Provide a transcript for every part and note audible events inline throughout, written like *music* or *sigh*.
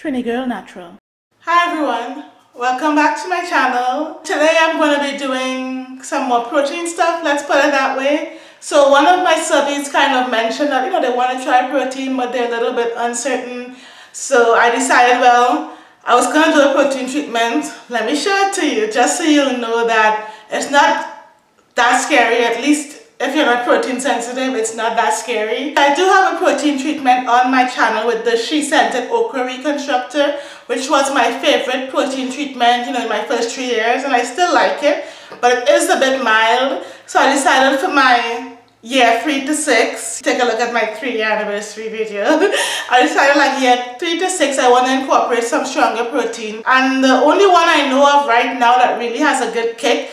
Trini Girl Natural. Hi everyone, welcome back to my channel. Today I'm going to be doing some more protein stuff, let's put it that way. So one of my subbies kind of mentioned that, you know, they want to try protein but they're a little bit uncertain. So I decided, well, I was going to do a protein treatment. Let me show it to you just so you'll know that it's not that scary, at least if you're not protein sensitive, it's not that scary. I do have a protein treatment on my channel with the SheScentIt Okra Reconstructor, which was my favorite protein treatment, you know, in my first three years, and I still like it, but it is a bit mild. So I decided for my year three to six, take a look at my three year anniversary video. *laughs* I decided like year three to six, I want to incorporate some stronger protein. And the only one I know of right now that really has a good kick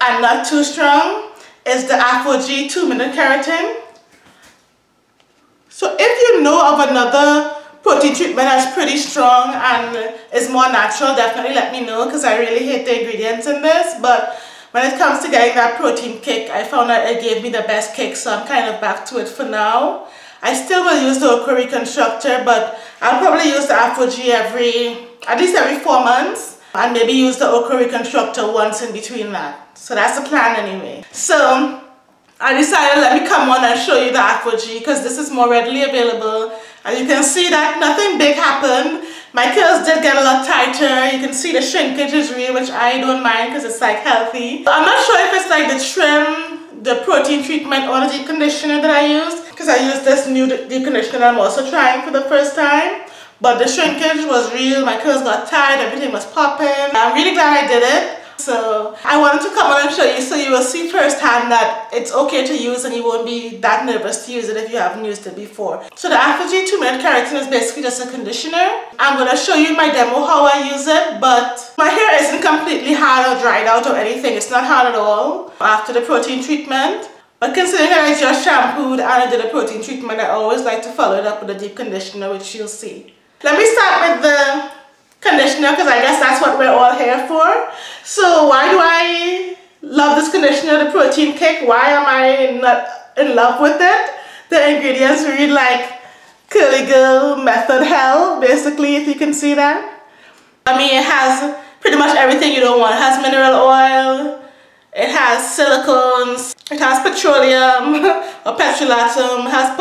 and not too strong is the ApHogee 2 Minute Keratin. So if you know of another protein treatment that's pretty strong and is more natural, definitely let me know because I really hate the ingredients in this. But when it comes to getting that protein kick, I found that it gave me the best kick, so I'm kind of back to it for now. I still will use the Okra Reconstructor, but I'll probably use the ApHogee every, at least every four months, and maybe use the Okra Reconstructor once in between that. So that's the plan anyway. So I decided let me come on and show you the ApHogee because this is more readily available. And you can see that nothing big happened. My curls did get a lot tighter. You can see the shrinkage is real, which I don't mind because it's like healthy. I'm not sure if it's like the trim, the protein treatment or the deep conditioner that I used because I used this new deep conditioner I'm also trying for the first time. But the shrinkage was real. My curls got tight. Everything was popping. I'm really glad I did it. So I wanted to come on and show you so you will see firsthand that it's okay to use and you won't be that nervous to use it if you haven't used it before. So the ApHogee 2 Minute Keratin is basically just a conditioner. I'm going to show you my demo how I use it but my hair isn't completely hard or dried out or anything. It's not hard at all after the protein treatment. But considering that I just shampooed and I did a protein treatment, I always like to follow it up with a deep conditioner which you'll see. Let me start with the conditioner because I guess that's what we're all here for. So why do I love this conditioner, the protein kick? Why am I not in love with it? The ingredients read like curly girl method hell, basically, if you can see that. I mean, it has pretty much everything you don't want. It has mineral oil, it has silicones, it has petroleum *laughs* or petrolatum, it has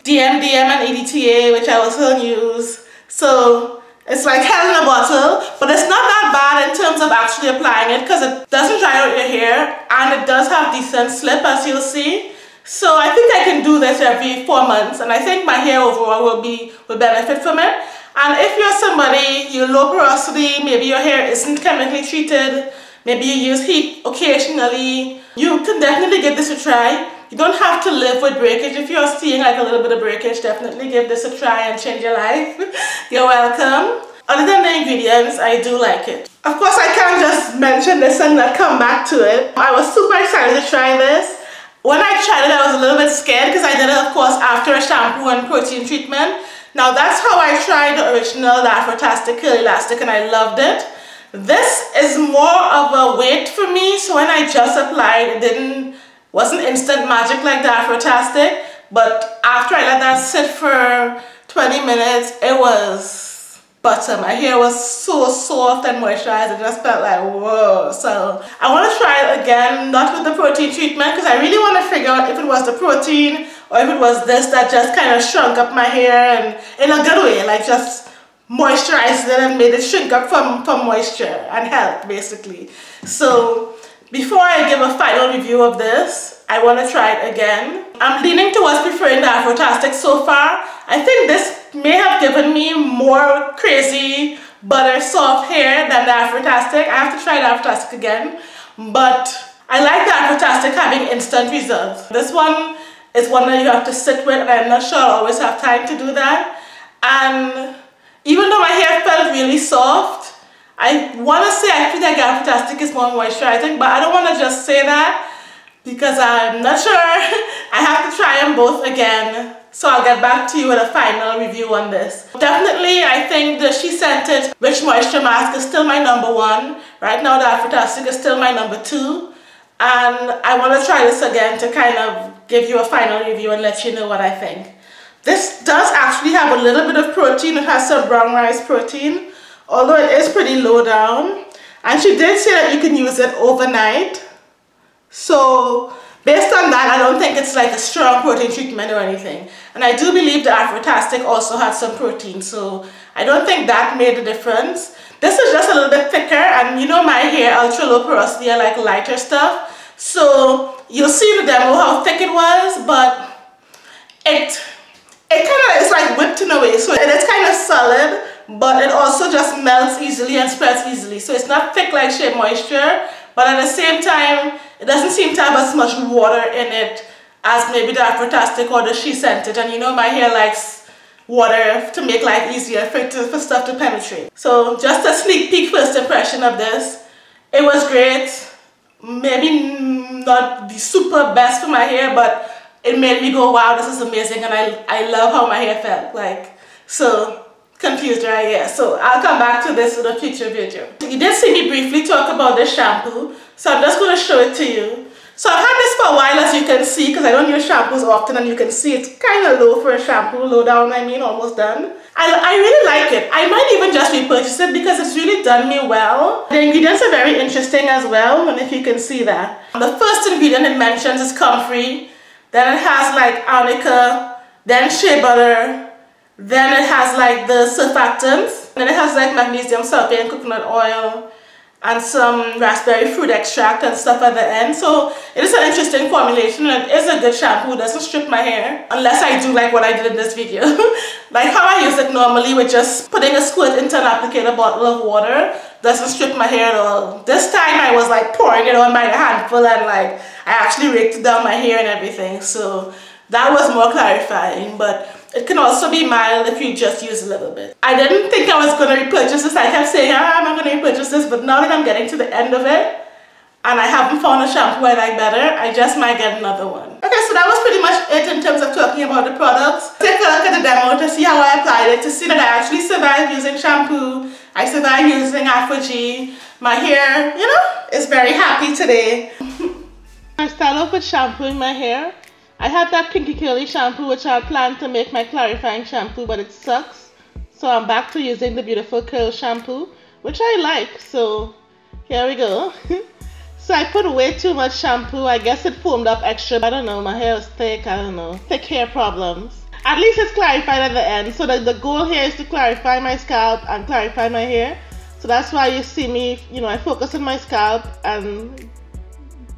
polyquats, DMDM and EDTA, which I also use. So it's like hell in a bottle, but it's not that bad in terms of actually applying it because it doesn't dry out your hair and it does have decent slip as you'll see. So I think I can do this every four months and I think my hair overall will be will benefit from it. And if you're somebody, you're low porosity, maybe your hair isn't chemically treated, maybe you use heat occasionally, you can definitely give this a try. You don't have to live with breakage. If you're seeing like a little bit of breakage, definitely give this a try and change your life. *laughs* you're welcome. Other than the ingredients, I do like it. Of course, I can't just mention this and not come back to it. I was super excited to try this. When I tried it, I was a little bit scared because I did it, of course, after a shampoo and protein treatment. Now, that's how I tried the original, the Afrotastic Curl Elastic, and I loved it. This is more of a wait for me, so when I just applied, it didn't wasn't instant magic like the Afrotastic, but after I let that sit for 20 minutes, it was butter. My hair was so soft and moisturized. It just felt like, whoa. So I want to try it again, not with the protein treatment, because I really want to figure out if it was the protein or if it was this that just kind of shrunk up my hair and in a good way, like just moisturized it and made it shrink up from, from moisture and health, basically. So before I give a final review of this, I want to try it again. I'm leaning towards preferring the Afrotastic so far. I think this may have given me more crazy butter soft hair than the Afrotastic. I have to try the Afrotastic again. But I like the Afrotastic having instant results. This one is one that you have to sit with and I'm not sure I'll always have time to do that. And even though my hair felt really soft, I want to say I feel like Afrotastic is more moisturizing, but I don't want to just say that because I'm not sure. *laughs* I have to try them both again. So I'll get back to you with a final review on this. Definitely, I think the SheScentIt Rich Moisture Mask is still my number one. Right now, the Afrotastic is still my number two. And I want to try this again to kind of give you a final review and let you know what I think. This does actually have a little bit of protein. It has some brown rice protein, although it is pretty low down. And she did say that you can use it overnight. So based on that, I don't think it's like a strong protein treatment or anything. And I do believe the Afrotastic also had some protein. So I don't think that made a difference. This is just a little bit thicker and you know my hair ultra low porosity, I like lighter stuff. So you'll see in the demo how thick it was, but it it kind of is like whipped in a way. So it is kind of solid, but it also just melts easily and spreads easily. So it's not thick like Shea Moisture, but at the same time, it doesn't seem to have as much water in it as maybe the Afrotastic or the SheScentIt. And you know my hair likes water to make life easier for, to, for stuff to penetrate. So just a sneak peek first impression of this. It was great. Maybe not the super best for my hair, but it made me go, wow, this is amazing. And I, I love how my hair felt. Like, so confused right here. So I'll come back to this in a future video. You did see me briefly talk about this shampoo. So I'm just going to show it to you. So I've had this for a while as you can see because I don't use shampoos often and you can see it's kind of low for a shampoo, low down I mean, almost done. I, I really like it. I might even just repurchase it because it's really done me well. The ingredients are very interesting as well and if you can see that. The first ingredient it mentions is comfrey. Then it has like arnica, then shea butter, then it has like the surfactants. Then it has like magnesium sulfate and coconut oil and some raspberry fruit extract and stuff at the end. So it is an interesting formulation and it is a good shampoo. It doesn't strip my hair unless I do like what I did in this video. *laughs* like how I use it normally with just putting a squirt into an applicator bottle of water doesn't strip my hair at all. This time I was like pouring it on by the handful and like I actually raked down my hair and everything. So that was more clarifying but it can also be mild if you just use a little bit. I didn't think I was going to repurchase this. I kept saying, ah, I'm not going to repurchase this, but now that I'm getting to the end of it, and I haven't found a shampoo I like better, I just might get another one. Okay, so that was pretty much it in terms of talking about the products. Take a look at the demo to see how I applied it, to see that I actually survived using shampoo. I survived using ApHogee. My hair, you know, is very happy today. *laughs* I start off with shampooing my hair. I have that pinky curly shampoo which I planned to make my clarifying shampoo but it sucks. So I'm back to using the beautiful curl shampoo which I like. So here we go. *laughs* so I put way too much shampoo. I guess it foamed up extra. I don't know. My hair is thick. I don't know. Thick hair problems. At least it's clarified at the end. So the, the goal here is to clarify my scalp and clarify my hair. So that's why you see me, you know, I focus on my scalp and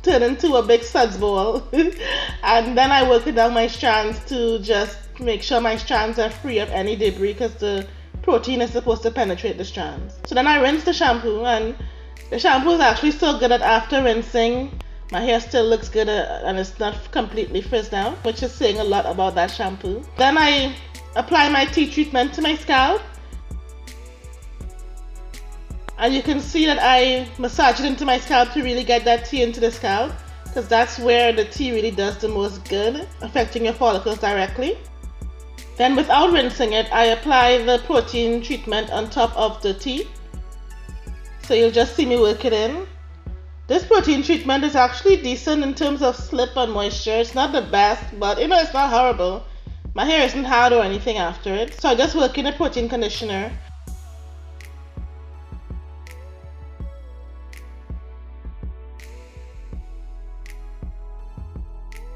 turn into a big suds ball. *laughs* and then I work it down my strands to just make sure my strands are free of any debris because the protein is supposed to penetrate the strands. So then I rinse the shampoo and the shampoo is actually so good that after rinsing, my hair still looks good uh, and it's not completely frizzed out, which is saying a lot about that shampoo. Then I apply my tea treatment to my scalp and you can see that I massage it into my scalp to really get that tea into the scalp because that's where the tea really does the most good, affecting your follicles directly. Then without rinsing it, I apply the protein treatment on top of the tea. So you'll just see me work it in. This protein treatment is actually decent in terms of slip and moisture. It's not the best, but you know, it's not horrible. My hair isn't hard or anything after it. So I just work in a protein conditioner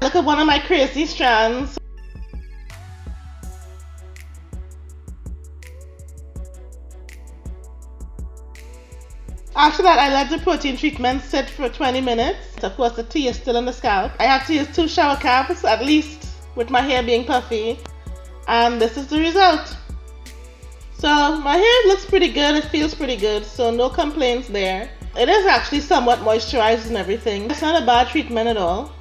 Look at one of my crazy strands. After that, I let the protein treatment sit for 20 minutes. Of course, the tea is still in the scalp. I have to use two shower caps, at least, with my hair being puffy. And this is the result. So, my hair looks pretty good. It feels pretty good. So, no complaints there. It is actually somewhat moisturized and everything. It's not a bad treatment at all.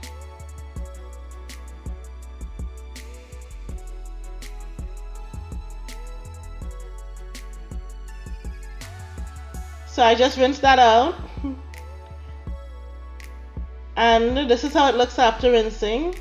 So I just rinsed that out. And this is how it looks after rinsing.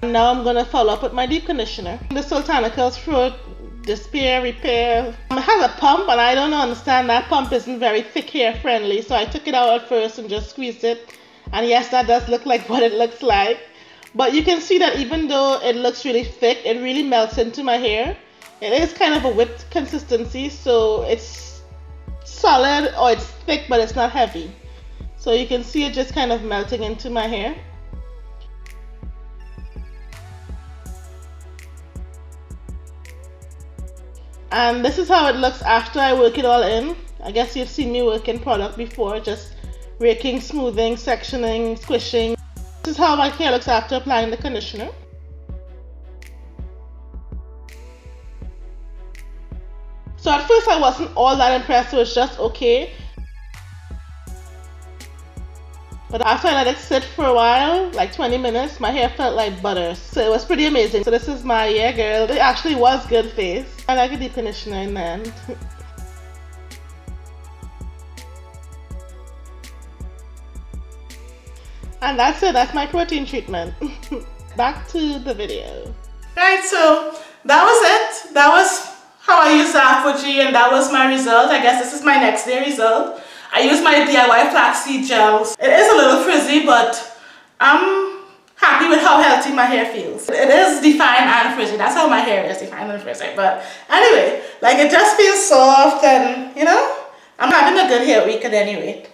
Now I'm going to follow up with my deep conditioner. The Sultana Curls Fro Despair Repair. Um, it has a pump and I don't understand that pump isn't very thick hair friendly so I took it out at first and just squeezed it and yes that does look like what it looks like. But you can see that even though it looks really thick it really melts into my hair. It is kind of a whipped consistency so it's solid or it's thick but it's not heavy. So you can see it just kind of melting into my hair. And this is how it looks after I work it all in. I guess you've seen me working product before just raking smoothing sectioning squishing this is how my hair looks after applying the conditioner so at first I wasn't all that impressed it was just okay But after I let it sit for a while, like 20 minutes, my hair felt like butter. So it was pretty amazing. So this is my yeah girl. It actually was good face. I like a deep conditioner in the end. *laughs* and that's it. That's my protein treatment. *laughs* Back to the video. Right, so that was it. That was how I used the ApHogee and that was my result. I guess this is my next day result. I use my DIY flaxseed gels. It is a little frizzy, but I'm happy with how healthy my hair feels. It is defined and frizzy. That's how my hair is, defined and frizzy. But anyway, like it just feels soft and, you know, I'm having a good hair week at any rate.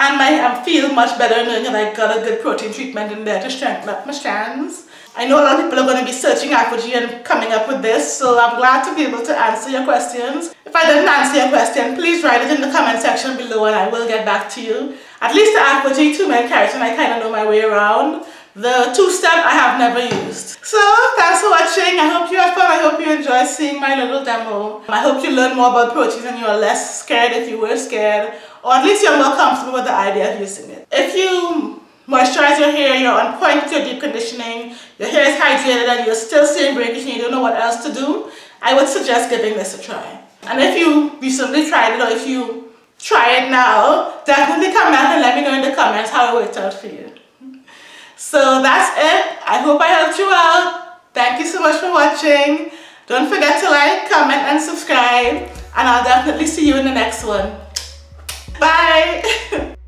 And my, I feel much better knowing that I got a good protein treatment in there to strengthen up my strands. I know a lot of people are going to be searching ApHogee and coming up with this, so I'm glad to be able to answer your questions. If I didn't answer your question, please write it in the comment section below and I will get back to you. At least the ApHogee 2-minute keratin, I kind of know my way around. The two-step I have never used. So, thanks for watching. I hope you had fun. I hope you enjoyed seeing my little demo. I hope you learned more about proteins and you're less scared if you were scared. Or at least you're more comfortable with the idea of using it. If you moisturize your hair, you're on point with your deep conditioning, your hair is hydrated and you're still seeing breakage and you don't know what else to do, I would suggest giving this a try. And if you recently tried it or if you try it now, definitely come back and let me know in the comments how it worked out for you. So that's it. I hope I helped you out. Thank you so much for watching. Don't forget to like, comment and subscribe and I'll definitely see you in the next one. Bye! *laughs*